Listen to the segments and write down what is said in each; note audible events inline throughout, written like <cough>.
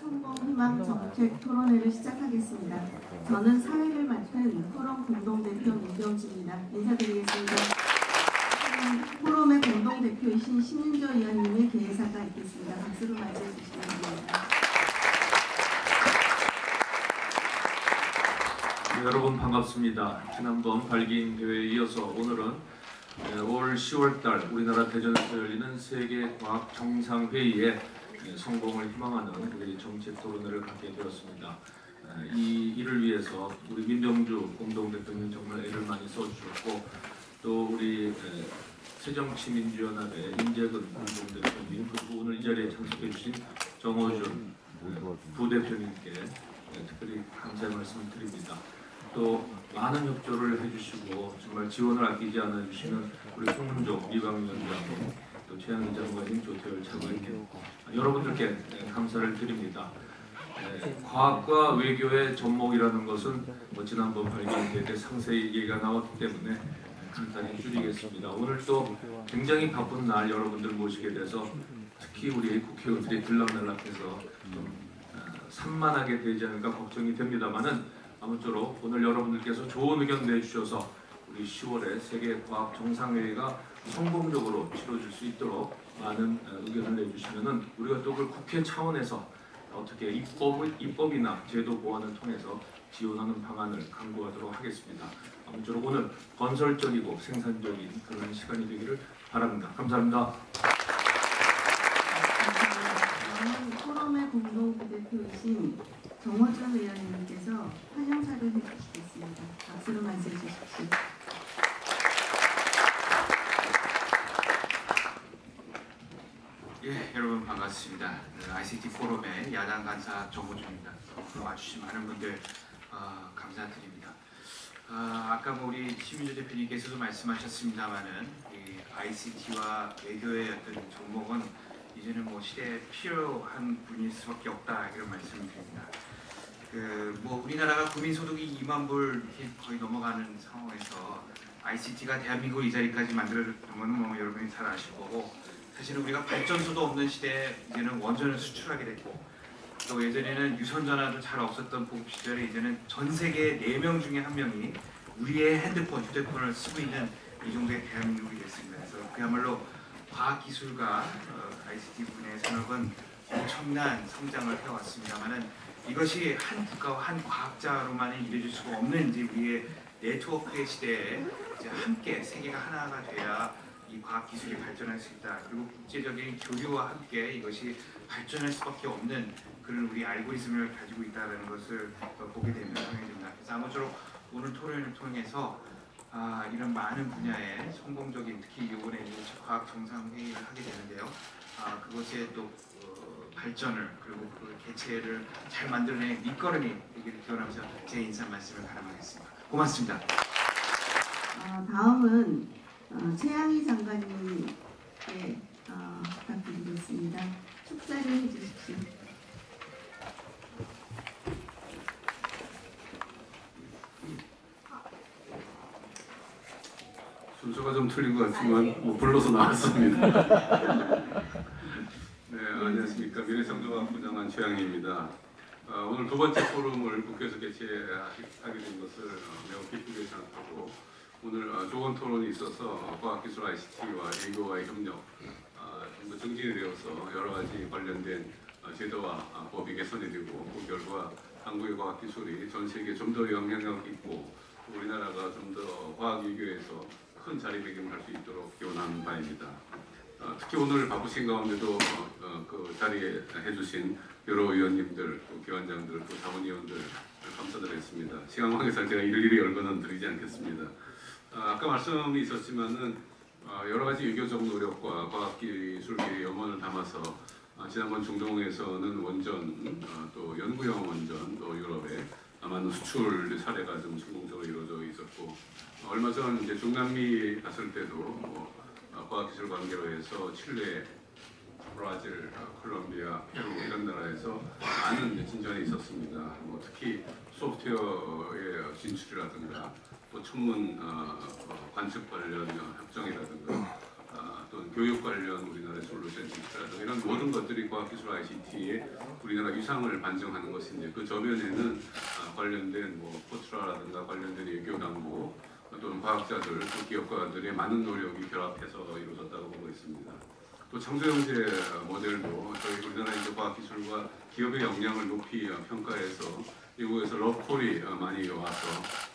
성공 희망 정책 토론회를 시작하겠습니다. 저는 사회를 맡은 포럼 공동대표 민경주입니다. 인사드리겠습니다. 포럼의 공동대표이신 신윤조 의원님의 개회사가 있겠습니다. 박수로 맞이해 주시기 바랍니다. 네, 여러분 반갑습니다. 지난번 발기인 대회에 이어서 오늘은 네, 올 10월달 우리나라 대전에서 열리는 세계 과학 정상회의의 네, 성공을 희망하는 우리 정책 토론회를 갖게 되었습니다. 네, 이 일을 위해서 우리 민정주 공동대표님 정말 애를 많이 써주셨고 또 우리 네, 새정치민주연합의 임재근 공동대표님 그리고 오늘 이 자리에 참석해 주신 정호준 네, 부대표님께 네, 특별히 감사의 말씀을 드립니다. 또 많은 협조를 해주시고 정말 지원을 아끼지 않으시는 우리 송문종 미방위원장 또 최양희 장관님 조태열 차관님 여러분들께 네, 감사를 드립니다. 네, 과학과 외교의 접목이라는 것은 뭐 지난번 발견 때 상세히 얘기가 나왔기 때문에 간단히 줄이겠습니다. 오늘 또 굉장히 바쁜 날 여러분들 모시게 돼서 특히 우리 국회의원들이 들락날락해서 좀 어, 산만하게 되지 않을까 걱정이 됩니다만은 아무쪼록 오늘 여러분들께서 좋은 의견 내주셔서 우리 10월에 세계 과학 정상회의가 성공적으로 치러질 수 있도록 많은 어, 의견을 내주시면은 우리가 또그 국회 차원에서 어떻게 입법을 입법이나 제도 보완을 통해서 지원하는 방안을 강구하도록 하겠습니다. 아무쪼록 오늘 건설적이고 생산적인 그런 시간이 되기를 바랍니다. 감사합니다. 포럼의 공동부대표이신 정호준 의원님께서 환영사를 해주시겠습니다. 박수로 맞이해 주십시오. 예, 반갑습니다. 그 ICT 포럼의 야당 간사 정호준입니다. 와주신 많은 분들 어, 감사드립니다. 아, 아까 뭐 우리 시민주 대표님께서도 말씀하셨습니다만은 이 ICT와 외교의 어떤 종목은 이제는 뭐 시대에 필요한 분일 수밖에 없다 이런 말씀을 드립니다. 그 뭐 우리나라가 국민 소득이 2만 불 거의 넘어가는 상황에서 ICT가 대한민국 이 자리까지 만들어졌던 건뭐 여러분이 잘 아실 거고 사실은 우리가 발전소도 없는 시대에 이제는 원전을 수출하게 됐고 또 예전에는 유선 전화도 잘 없었던 보급 시절에 이제는 전 세계 4명 중에 한 명이 우리의 핸드폰, 휴대폰을 쓰고 있는 이 정도의 대한민국이 됐습니다. 그래서 그야말로 과학기술과 어, ICT 분야의 산업은 엄청난 성장을 해왔습니다만은 이것이 한 국가와 한 과학자로만은 이루어질 수가 없는 이제 우리의 네트워크의 시대에 이제 함께 세계가 하나가 돼야 이 과학 기술이 발전할 수 있다. 그리고 국제적인 교류와 함께 이것이 발전할 수밖에 없는 그런 우리 알고리즘을 가지고 있다는 것을 어, 보게 상황이 됩니다. 그래서 아무쪼록 오늘 토론을 통해서 아, 이런 많은 분야의 성공적인 특히 이번에 이 과학 정상회의를 하게 되는데요. 아, 그것의 또 어, 발전을 그리고 그 개체를 잘 만들어낸 밑거름이 되기를 기원하면서 제 인사 말씀을 가름하겠습니다. 고맙습니다. 어, 다음은 어, 최양희 장관님께 어, 부탁드리겠습니다. 축사를 해주십시오. 순서가 좀 틀린 것 같지만 뭐 불러서 나왔습니다. <laughs> 네, 안녕하십니까. 미래창조학 부장관 최양희입니다. 어, 오늘 두 번째 포럼을 국회에서 개최하게 된 것을 어, 매우 기쁘게 생각하고 오늘 어, 좋은 토론이 있어서 과학기술 ICT와 외교와의 협력 어, 좀더 정진이 되어서 여러 가지 관련된 어, 제도와 어, 법이 개선이 되고 그 결과 한국의 과학기술이 전 세계에 좀 더 영향력 있고 또 우리나라가 좀 더 과학 외교에서 큰 자리매김을 할 수 있도록 기원하는 바입니다. 어, 특히 오늘 바쁘신 가운데도 어, 어, 그 자리에 해주신 여러 의원님들, 또 기관장들, 또 자문위원들 감사드리겠습니다. 시간 관계상 제가 일일이 열거는 드리지 않겠습니다. 어, 아까 말씀이 있었지만은 어, 여러 가지 유교적 노력과 과학기술계의 염원을 담아서 어, 지난번 중동에서는 원전, 어, 또 연구용 원전, 또 유럽에 많은 수출 사례가 좀 성공적으로 이루어져 있었고 어, 얼마 전 이제 중남미 갔을 때도 뭐, 어, 과학기술 관계로 해서 칠레, 브라질, 어, 콜롬비아, 페루 이런 나라에서 많은 진전이 있었습니다. 뭐 특히 소프트웨어의 진출이라든가 또 천문 어, 어, 관측 관련 협정이라든가 아, 또 또는 교육 관련 우리나라의 솔루션 진출라든가 이런 모든 것들이 과학기술 ICT의 우리나라 위상을 반증하는 것인데 그 저변에는 아, 관련된 뭐 코트라라든가 관련된 외교 당국 또는 과학자들 또 기업가들의 많은 노력이 결합해서 이루어졌다고 보고 있습니다. 또 창조경제 모델도 저희 우리나라 이제 과학기술과 기업의 역량을 높이 어, 평가해서 미국에서 러브콜이 어, 많이 와서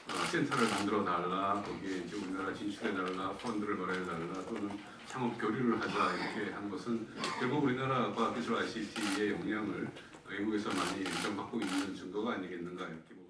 어, 센터를 만들어 달라 거기에 이제 우리나라 진출해 달라 펀드를 마련해 달라 또는 창업 교류를 하자 이렇게 한 것은 결국 우리나라 과학기술 ICT의 역량을 외국에서 많이 인정받고 있는 증거가 아니겠는가 이렇게.